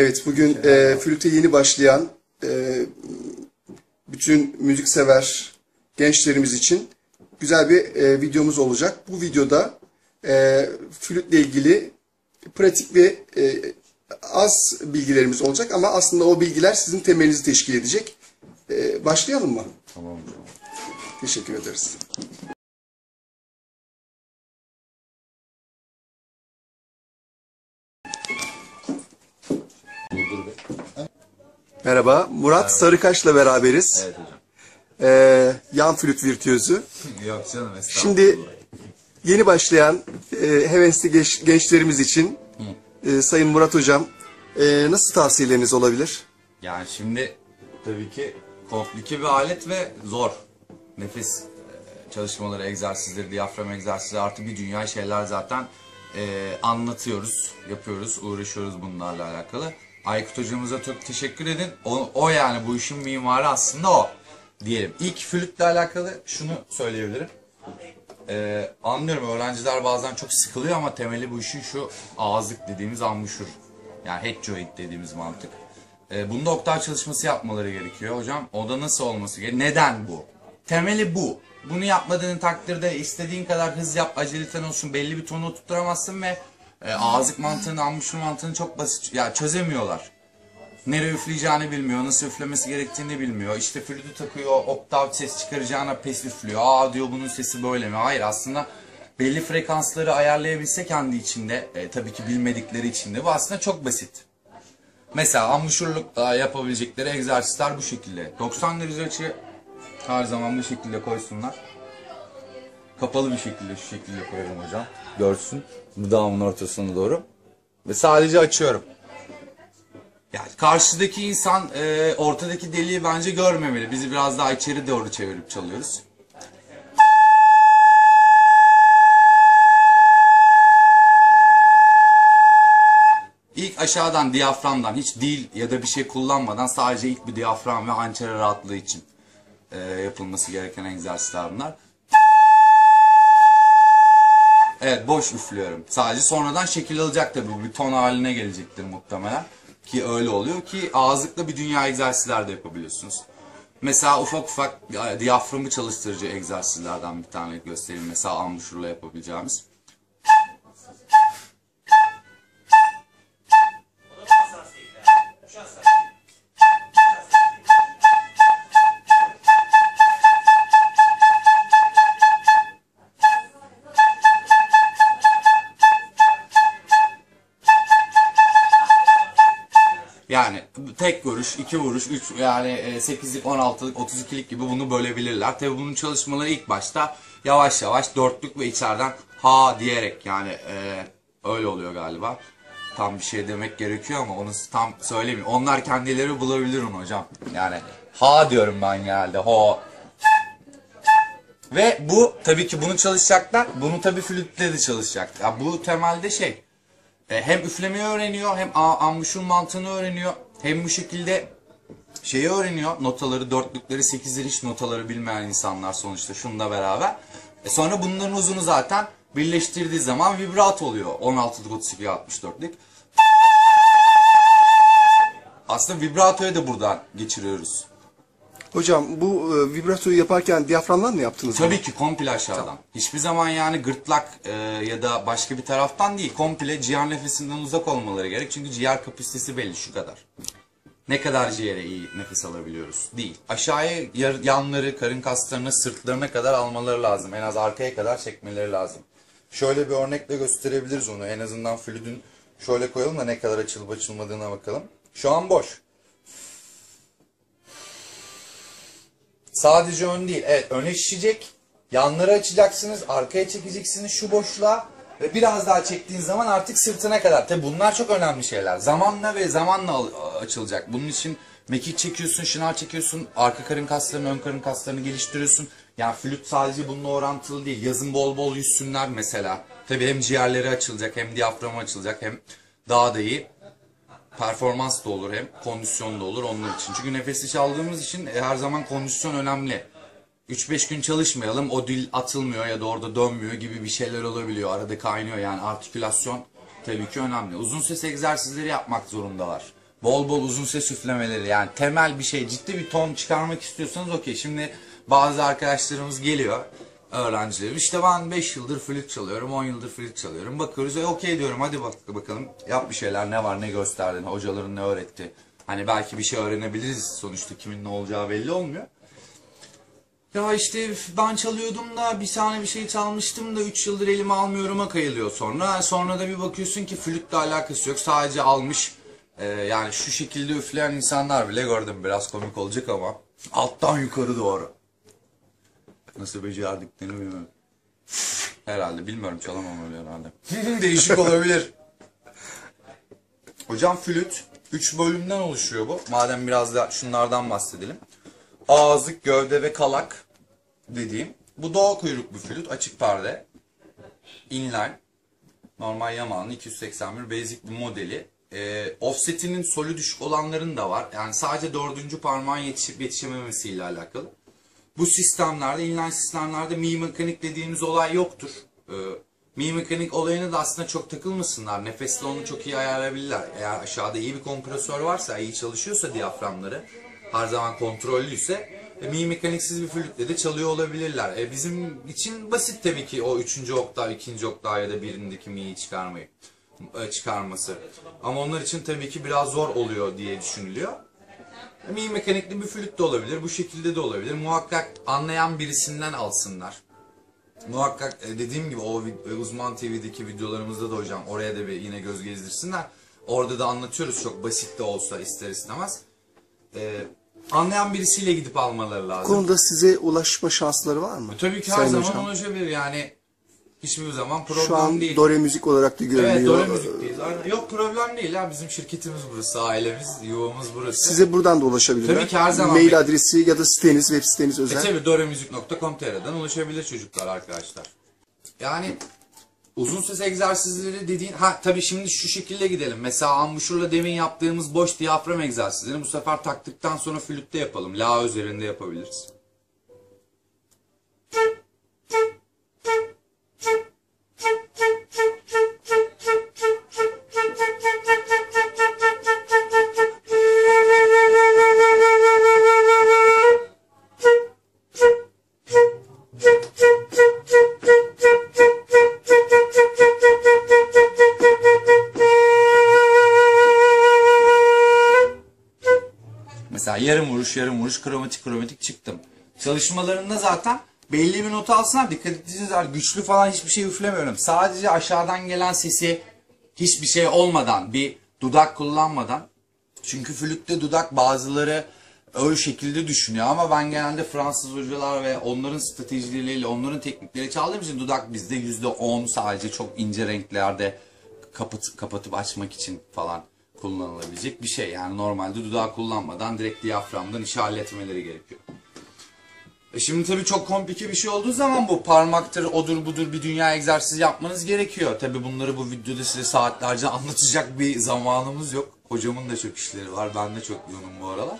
Evet, bugün e, flüte yeni başlayan e, bütün müziksever gençlerimiz için güzel bir e, videomuz olacak. Bu videoda e, flütle ilgili pratik ve e, az bilgilerimiz olacak ama aslında o bilgiler sizin temelinizi teşkil edecek. E, başlayalım mı? Tamam. Teşekkür ederiz. Merhaba, Murat Sarıkaş'la beraberiz. Evet hocam. E, yan flüt virtüözü. Yok canım. Şimdi yeni başlayan e, hevesli genç- gençlerimiz için e, Sayın Murat Hocam e, nasıl tavsiyeleriniz olabilir? Yani şimdi tabii ki komplike bir alet ve zor. Nefes e, çalışmaları, egzersizleri, diyafram egzersizleri artı bir dünya şeyler zaten e, anlatıyoruz, yapıyoruz, uğraşıyoruz bunlarla alakalı. Aykut hocamıza çok teşekkür edin. O, o yani bu işin mimarı aslında o diyelim. İlk flütle alakalı şunu söyleyebilirim. Ee, anlıyorum öğrenciler bazen çok sıkılıyor ama temeli bu işin şu ağızlık dediğimiz ambuşur. Yani head joint dediğimiz mantık. Ee, bunda oktav çalışması yapmaları gerekiyor hocam. O da nasıl olması gerekiyor? Neden bu? Temeli bu. Bunu yapmadığın takdirde istediğin kadar hız yap, aceleten olsun belli bir tonu tutturamazsın ve e, ağızlık mantığını, ambuşur mantığını çok basit ya çözemiyorlar. Nereye üfleyeceğini bilmiyor, nasıl üflemesi gerektiğini bilmiyor. İşte flütü takıyor, oktav ses çıkaracağına pes üflüyor. Aa diyor bunun sesi böyle mi? Hayır aslında belli frekansları ayarlayabilse kendi içinde, e, tabii ki bilmedikleri içinde bu aslında çok basit. Mesela ambuşurlukla yapabilecekleri egzersizler bu şekilde. 90 derece açı her zaman bu şekilde koysunlar. Kapalı bir şekilde şu şekilde koyuyorum hocam. Görsün. Dudağımın ortasına doğru. Ve sadece açıyorum. Yani karşıdaki insan e, ortadaki deliği bence görmemeli. Bizi biraz daha içeri doğru çevirip çalıyoruz. İlk aşağıdan diyaframdan hiç dil ya da bir şey kullanmadan sadece ilk bir diyafram ve hançer rahatlığı için e, yapılması gereken egzersizler bunlar. Evet boş üflüyorum. Sadece sonradan şekil alacak tabii bu bir ton haline gelecektir muhtemelen. Ki öyle oluyor ki ağızlıkla bir dünya egzersizler de yapabiliyorsunuz. Mesela ufak ufak diyaframı çalıştırıcı egzersizlerden bir tane göstereyim. Mesela ambuşurla yapabileceğimiz. Tek vuruş, iki vuruş, üç yani e, 8'lik, 16'lık, 32'lik gibi bunu bölebilirler. Tabi bunun çalışmaları ilk başta yavaş yavaş dörtlük ve içeriden ha diyerek yani e, öyle oluyor galiba. Tam bir şey demek gerekiyor ama onu tam söylemeyeyim. Onlar kendileri bulabilir onu hocam. Yani ha diyorum ben geldi. Ho. Ve bu tabii ki bunu çalışacaklar. Bunu tabii flütle de çalışacak. Ya bu temelde şey. E, hem üflemeyi öğreniyor hem ambuşun mantığını öğreniyor. Hem bu şekilde şeyi öğreniyor. Notaları, dörtlükleri, sekizleri hiç notaları bilmeyen insanlar sonuçta şununla beraber. E sonra bunların uzunu zaten birleştirdiği zaman vibrato oluyor. 16'lık, 32, 64'lik. Aslında vibratoyu da buradan geçiriyoruz. Hocam bu e, vibratoyu yaparken diyaframdan mı yaptınız? bunu? Tabii ki komple aşağıdan. Hiçbir zaman yani gırtlak e, ya da başka bir taraftan değil. Komple ciğer nefesinden uzak olmaları gerek. Çünkü ciğer kapasitesi belli şu kadar. Ne kadar ciğere iyi nefes alabiliyoruz? Değil. Aşağıya yanları, karın kaslarına, sırtlarına kadar almaları lazım. En az arkaya kadar çekmeleri lazım. Şöyle bir örnekle gösterebiliriz onu. En azından flütün şöyle koyalım da ne kadar açılıp açılmadığına bakalım. Şu an boş. Sadece ön değil. Evet öne şişecek. Yanları açacaksınız. Arkaya çekeceksiniz şu boşluğa. Ve biraz daha çektiğin zaman artık sırtına kadar. Tabi bunlar çok önemli şeyler. Zamanla ve zamanla açılacak. Bunun için mekik çekiyorsun, şınav çekiyorsun. Arka karın kaslarını, ön karın kaslarını geliştiriyorsun. Yani flüt sadece bununla orantılı değil. Yazın bol bol yüzsünler mesela. Tabi hem ciğerleri açılacak hem diyaframı açılacak hem daha da iyi performans da olur hem kondisyon da olur onlar için. Çünkü nefesi çaldığımız için e, her zaman kondisyon önemli. 3-5 gün çalışmayalım o dil atılmıyor ya da orada dönmüyor gibi bir şeyler olabiliyor. Arada kaynıyor yani artikülasyon tabii ki önemli. Uzun ses egzersizleri yapmak zorundalar. Bol bol uzun ses üflemeleri yani temel bir şey ciddi bir ton çıkarmak istiyorsanız okey. Şimdi bazı arkadaşlarımız geliyor öğrencilerim işte ben 5 yıldır flüt çalıyorum 10 yıldır flüt çalıyorum bakıyoruz e, okey diyorum hadi bak bakalım yap bir şeyler ne var ne gösterdin hocaların ne öğretti. Hani belki bir şey öğrenebiliriz sonuçta kimin ne olacağı belli olmuyor. Ya işte ben çalıyordum da bir tane bir şey çalmıştım da 3 yıldır elime almıyorum'a kayılıyor sonra. Sonra da bir bakıyorsun ki flütle alakası yok. Sadece almış e, yani şu şekilde üfleyen insanlar bile gördüm. Biraz komik olacak ama alttan yukarı doğru. Nasıl becerdiklerini bilmiyorum. Herhalde bilmiyorum çalamam öyle herhalde. Değişik olabilir. Hocam flüt 3 bölümden oluşuyor bu. Madem biraz da şunlardan bahsedelim. Ağızlık, gövde ve kalak dediğim. Bu doğal kuyruklu flüt, açık perde. Inline. Normal Yamaha'nın 281 basic bir modeli. Ee, offset'inin solü düşük olanların da var. Yani sadece dördüncü parmağın yetişip yetişememesiyle alakalı. Bu sistemlerde, inline sistemlerde mi mekanik dediğimiz olay yoktur. Ee, mi mekanik olayına da aslında çok takılmasınlar. Nefesle onu çok iyi ayarlayabilirler. Eğer aşağıda iyi bir kompresör varsa, iyi çalışıyorsa diyaframları, her zaman kontrollüyse e, mi mekaniksiz bir flütle de çalıyor olabilirler. E, bizim için basit tabii ki o üçüncü oktav, ikinci oktav ya da birindeki mi'yi çıkarmayı e, çıkarması. Ama onlar için tabii ki biraz zor oluyor diye düşünülüyor. Mi mekanikli bir flüt de olabilir, bu şekilde de olabilir. Muhakkak anlayan birisinden alsınlar. Muhakkak e, dediğim gibi o e, Uzman TV'deki videolarımızda da hocam oraya da bir yine göz gezdirsinler. Orada da anlatıyoruz çok basit de olsa ister istemez. E, anlayan birisiyle gidip almaları Bu lazım. konuda size ulaşma şansları var mı? Tabii ki her Sayın zaman hocam? ulaşabilir yani hiçbir zaman problem Şu an değil. Dore Müzik olarak da görünüyor. Evet Dore Müzik'teyiz. Aynen. Yok problem değil ya bizim şirketimiz burası, ailemiz, yuvamız burası. Size buradan da ulaşabilirler. Tabii ki her zaman Mail adresi ya da siteniz, web siteniz E özel. tabi doremüzik.com.tr'den ulaşabilir çocuklar arkadaşlar. Yani uzun ses egzersizleri dediğin ha tabi şimdi şu şekilde gidelim. Mesela ambuşurla demin yaptığımız boş diyafram egzersizlerini bu sefer taktıktan sonra flütte yapalım. La üzerinde yapabiliriz. Vuruş yarım vuruş kromatik kromatik çıktım. Çalışmalarında zaten belli bir not alsınlar. Dikkat edeceğiz güçlü falan hiçbir şey üflemiyorum. Sadece aşağıdan gelen sesi hiçbir şey olmadan bir dudak kullanmadan. Çünkü flütte dudak bazıları öyle şekilde düşünüyor ama ben genelde Fransız hocalar ve onların stratejileriyle, onların teknikleri çaldığım için dudak bizde yüzde on sadece çok ince renklerde kapat, kapatıp açmak için falan kullanılabilecek bir şey. Yani normalde dudağı kullanmadan direkt diyaframdan işi halletmeleri gerekiyor. E şimdi tabii çok komplike bir şey olduğu zaman bu parmaktır, odur budur bir dünya egzersiz yapmanız gerekiyor. Tabii bunları bu videoda size saatlerce anlatacak bir zamanımız yok. Hocamın da çok işleri var, ben de çok yoğunum bu aralar.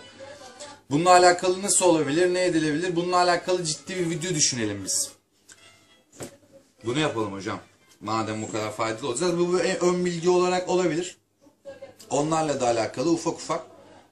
Bununla alakalı nasıl olabilir, ne edilebilir? Bununla alakalı ciddi bir video düşünelim biz. Bunu yapalım hocam. Madem bu kadar faydalı olacağız. Bu bir ön bilgi olarak olabilir. Onlarla da alakalı ufak ufak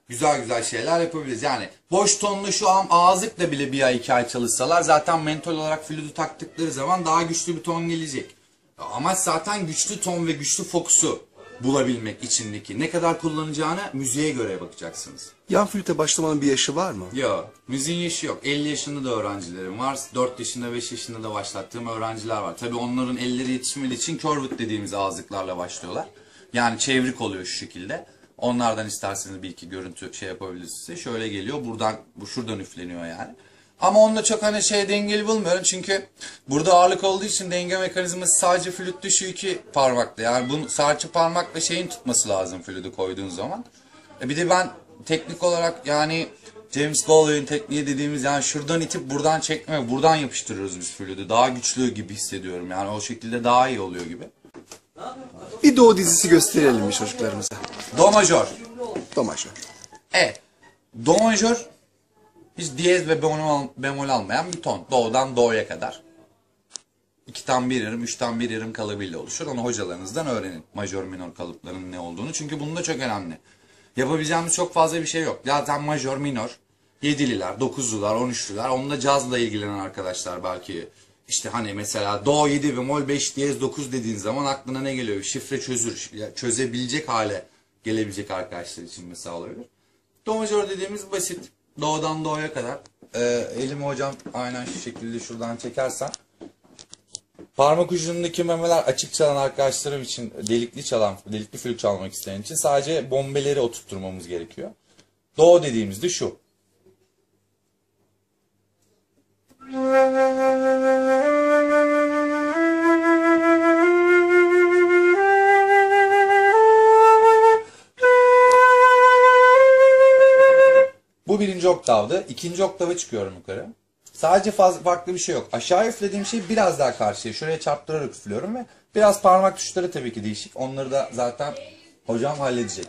güzel güzel şeyler yapabiliriz. Yani boş tonlu şu an ağızlıkla bile bir ay iki ay çalışsalar zaten mental olarak flütü taktıkları zaman daha güçlü bir ton gelecek. Amaç zaten güçlü ton ve güçlü fokusu bulabilmek içindeki. Ne kadar kullanacağını müziğe göre bakacaksınız. Yan flüte başlamanın bir yaşı var mı? Yok. Müziğin yaşı yok. 50 yaşında da öğrencilerim var. 4 yaşında 5 yaşında da başlattığım öğrenciler var. Tabii onların elleri yetişmediği için curved dediğimiz ağızlıklarla başlıyorlar. Yani çevrik oluyor şu şekilde. Onlardan isterseniz bir iki görüntü şey yapabiliriz size. Şöyle geliyor. Buradan bu şuradan üfleniyor yani. Ama onunla çok hani şey dengeli bulmuyorum çünkü burada ağırlık olduğu için denge mekanizması sadece flütte şu iki parmakta. Yani bunu sadece parmakla şeyin tutması lazım flütü koyduğun zaman. E bir de ben teknik olarak yani James Galway'in tekniği dediğimiz yani şuradan itip buradan çekme, buradan yapıştırıyoruz biz flütü. Daha güçlü gibi hissediyorum. Yani o şekilde daha iyi oluyor gibi. Bir Doğu dizisi gösterelim mi çocuklarımıza? Do majör. Do majör. Evet. Do majör hiç diyez ve bemol, bemol almayan bir ton. Do'dan do'ya kadar. İkiden bir yarım, üçten bir yarım kalıbıyla oluşur. Onu hocalarınızdan öğrenin. Majör minor kalıplarının ne olduğunu. Çünkü bunun da çok önemli. Yapabileceğimiz çok fazla bir şey yok. Zaten majör, minor, yedililer, dokuzlular, on üçlüler. Onunla cazla ilgilenen arkadaşlar belki işte hani mesela do 7 bemol 5 diyez 9 dediğin zaman aklına ne geliyor? Şifre çözür, çözebilecek hale gelebilecek arkadaşlar için mesela olabilir. Do majör dediğimiz basit. Do'dan do'ya kadar. Ee, elimi hocam aynen şu şekilde şuradan çekersen. Parmak ucundaki memeler açık çalan arkadaşlarım için delikli çalan, delikli flüt çalmak isteyen için sadece bombeleri oturtturmamız gerekiyor. Do dediğimizde şu. Bu birinci oktavdı. İkinci oktava çıkıyorum yukarı. Sadece fazla farklı bir şey yok. Aşağı üflediğim şey biraz daha karşıya. Şuraya çarptırarak üflüyorum ve biraz parmak tuşları tabii ki değişik. Onları da zaten hocam halledecek.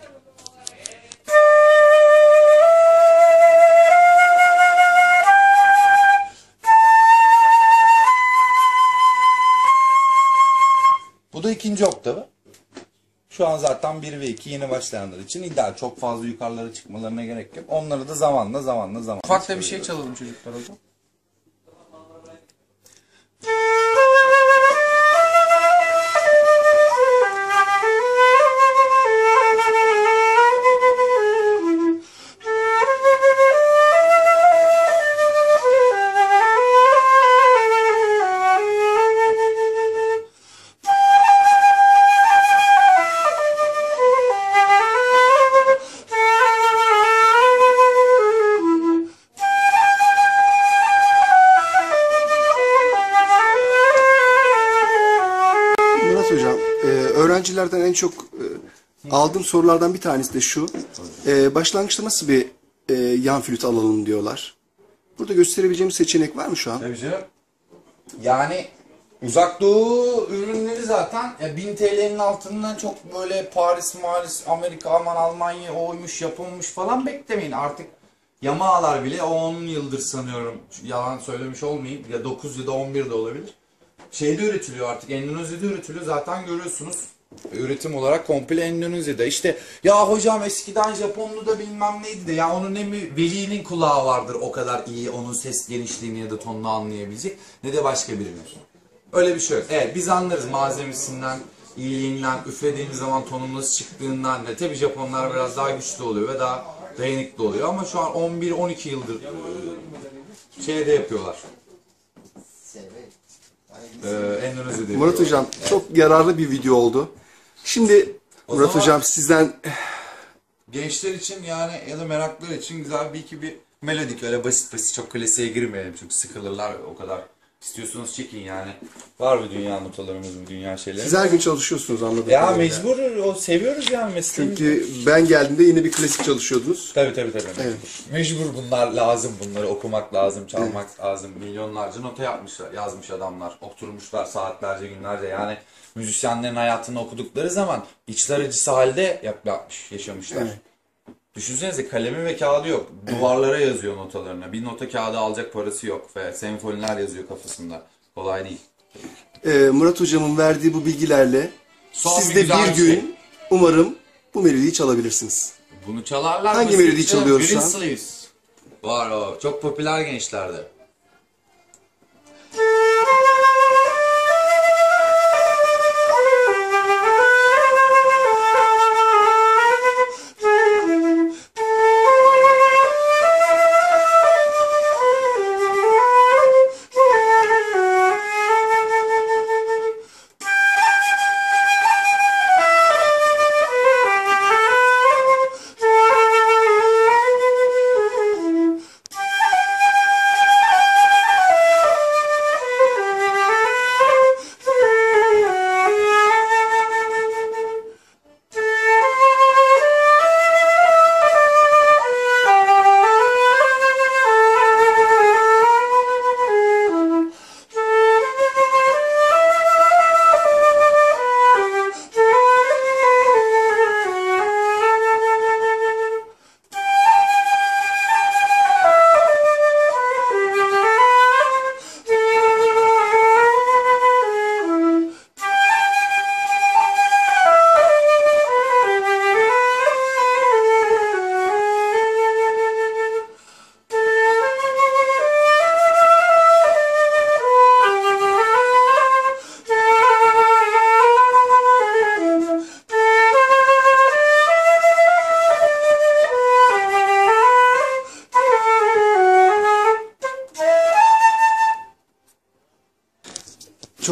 Bu da ikinci oktavı. Şu an zaten 1 ve 2 yeni başlayanlar için ideal. Çok fazla yukarılara çıkmalarına gerek yok. Onları da zamanla zamanla zamanla. Ufak da bir şey çalalım çocuklar hocam. Öğrencilerden en çok e, aldığım sorulardan bir tanesi de şu. E, başlangıçta nasıl bir e, yan flüt alalım diyorlar. Burada gösterebileceğimiz seçenek var mı şu an? Tabii canım. Yani uzak doğu ürünleri zaten ya 1000 TL'nin altından çok böyle Paris, Maris, Amerika, aman Almanya oymuş, Japonmuş falan beklemeyin. Artık Yamaha'lar bile o 10 yıldır sanıyorum. Yalan söylemiş olmayayım. Ya 9 ya da 11 de olabilir. Şeyde üretiliyor artık. Endonezya'da üretiliyor. Zaten görüyorsunuz. Üretim olarak komple Endonezya'da. İşte ya hocam eskiden Japonlu da bilmem neydi de ya onun ne mi velinin kulağı vardır o kadar iyi onun ses genişliğini ya da tonunu anlayabilecek ne de başka birinin. Öyle bir şey yok. Evet biz anlarız malzemesinden, iyiliğinden, üflediğimiz zaman tonun nasıl çıktığından ve tabi Japonlar biraz daha güçlü oluyor ve daha dayanıklı oluyor ama şu an 11-12 yıldır e, şeyde yapıyorlar. Endonezya'da Murat. Hocam çok yararlı bir video oldu. Şimdi O Murat zaman- Hocam sizden Gençler için yani ya da meraklılar için güzel bir iki bir melodik öyle basit basit çok klasiğe girmeyelim çünkü sıkılırlar o kadar. İstiyorsanız çekin yani. Var bir dünya notalarımız, bir dünya şeyleri. siz her gün çalışıyorsunuz anladığım Ya mecbur o seviyoruz yani mesleğimizi. Çünkü ben geldiğimde yine bir klasik çalışıyordunuz. Tabii tabii tabii. Mecbur. Mecbur bunlar lazım bunları okumak lazım, çalmak lazım. Milyonlarca nota yapmışlar, yazmış adamlar. Oturmuşlar saatlerce günlerce yani müzisyenlerin hayatını okudukları zaman içler acısı halde yap- yapmış, yaşamışlar. Evet. Düşünsenize kalemi ve kağıdı yok. Duvarlara yazıyor notalarını. Bir nota kağıdı alacak parası yok ve senfoniler yazıyor kafasında. Kolay değil. Ee, Murat Hocam'ın verdiği bu bilgilerle Son siz bir de güzel bir bir şey. gün umarım bu melodiyi çalabilirsiniz. Bunu çalarlar. Hangi basitçe. melodiyi çalıyoruz şu Green? Sleeves. Var o. Çok popüler gençlerde.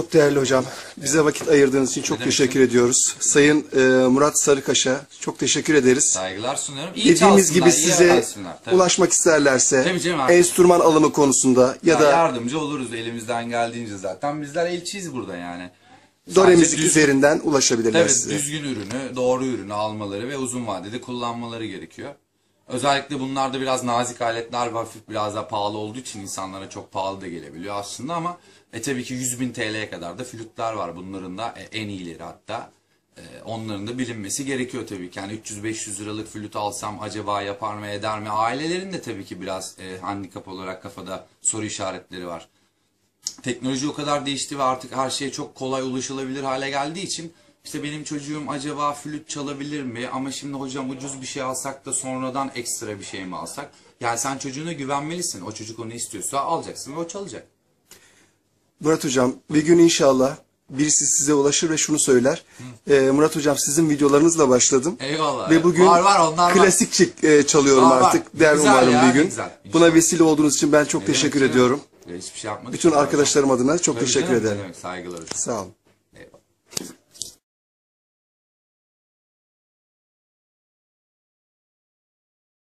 Çok değerli hocam. Bize vakit ayırdığınız için çok teşekkür ediyoruz. Sayın e, Murat Sarıkaş'a çok teşekkür ederiz. Saygılar sunuyorum. İyi Dediğimiz gibi iyi size. Tabii. ulaşmak isterlerse Tabii canım, abi. enstrüman alımı konusunda ya Ya da yardımcı oluruz elimizden geldiğince zaten. Bizler elçiyiz burada yani. Dore Sadece Müzik düz- üzerinden ulaşabilirler Tabii size. düzgün ürünü, doğru ürünü almaları ve uzun vadede kullanmaları gerekiyor. Özellikle bunlarda biraz nazik aletler ve hafif biraz daha pahalı olduğu için insanlara çok pahalı da gelebiliyor aslında ama e tabii ki 100 bin TL'ye kadar da flütler var bunların da e, en iyileri hatta. E, onların da bilinmesi gerekiyor tabii ki. Yani 300-500 liralık flüt alsam acaba yapar mı eder mi? Ailelerin de tabii ki biraz e, handikap olarak kafada soru işaretleri var teknoloji o kadar değişti ve artık her şey çok kolay ulaşılabilir hale geldiği için işte benim çocuğum acaba flüt çalabilir mi? Ama şimdi hocam ucuz bir şey alsak da sonradan ekstra bir şey mi alsak? Yani sen çocuğuna güvenmelisin. O çocuk onu istiyorsa alacaksın ve o çalacak. Murat Hocam bir gün inşallah birisi size ulaşır ve şunu söyler. E, Murat Hocam sizin videolarınızla başladım. Eyvallah. Ve bugün Var, var, onlar var. klasik çek- e, çalıyorum Var, var. artık. Der Güzel umarım ya, bir gün. güzel. Buna vesile olduğunuz için ben çok teşekkür Evet, ediyorum. Hiçbir şey yapmadık. Bütün arkadaşlarım adına çok Tabii teşekkür canım, ne ederim. demek, Saygılar hocam. Sağ olun.